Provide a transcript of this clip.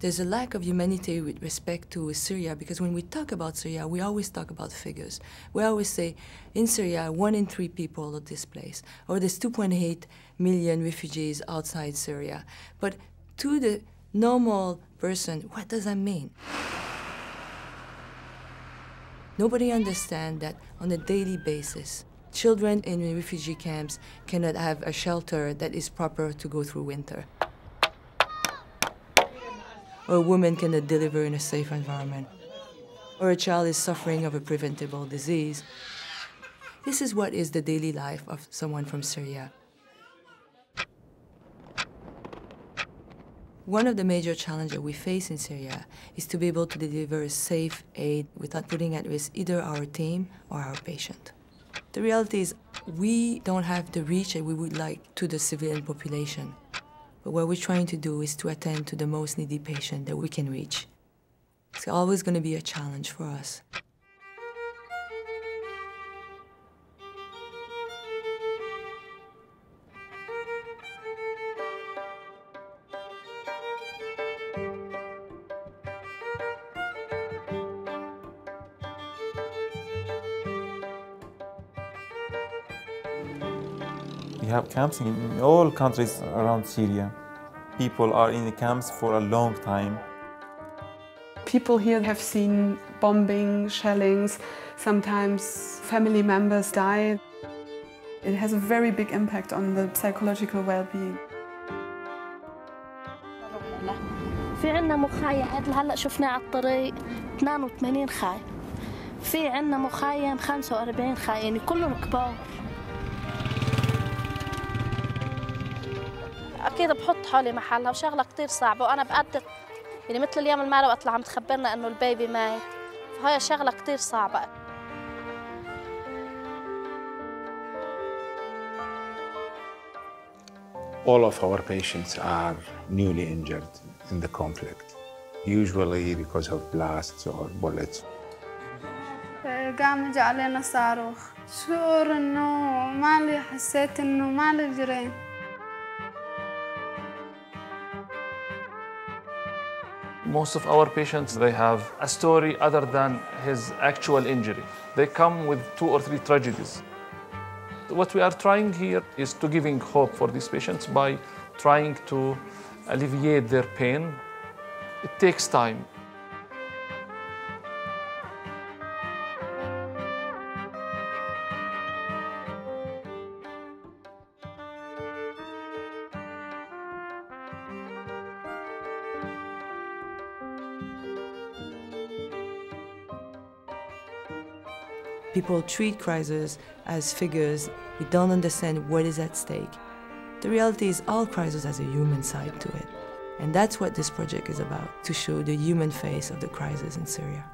There's a lack of humanity with respect to Syria because when we talk about Syria, we always talk about figures. We always say in Syria, one in three people are displaced, or there's 2.8 million refugees outside Syria. But to the normal person, what does that mean? Nobody understands that on a daily basis, children in refugee camps cannot have a shelter that is proper to go through winter or a woman cannot deliver in a safe environment, or a child is suffering of a preventable disease. This is what is the daily life of someone from Syria. One of the major challenges that we face in Syria is to be able to deliver safe aid without putting at risk either our team or our patient. The reality is we don't have the reach that we would like to the civilian population. But what we're trying to do is to attend to the most needy patient that we can reach. It's always going to be a challenge for us. We have camps in all countries around Syria People are in the camps for a long time. People here have seen bombing, shellings, sometimes family members die. It has a very big impact on the psychological well-being. في عنا مخيم هلا شفناه على الطريق 82 خايم في عنا مخيم 45 خايم يعني كلهم كبار أكيد بحط حالي محلها وشغلة كتير صعبة وأنا بقدر. يعني مثل اليوم المعرة وقت اللي عم تخبرنا إنه البيبي مات فهي شغلة كتير صعبة. All of our patients are newly injured in the conflict, usually because of blasts or bullets. قام جاء علينا صاروخ. شعور إنه ما لي حسيت إنه ما لي جرين Most of our patients, they have a story other than his actual injury. They come with two or three tragedies. What we are trying here is to giving hope for these patients by trying to alleviate their pain. It takes time. People treat crises as figures. We don't understand what is at stake. The reality is all crisis has a human side to it. And that's what this project is about, to show the human face of the crisis in Syria.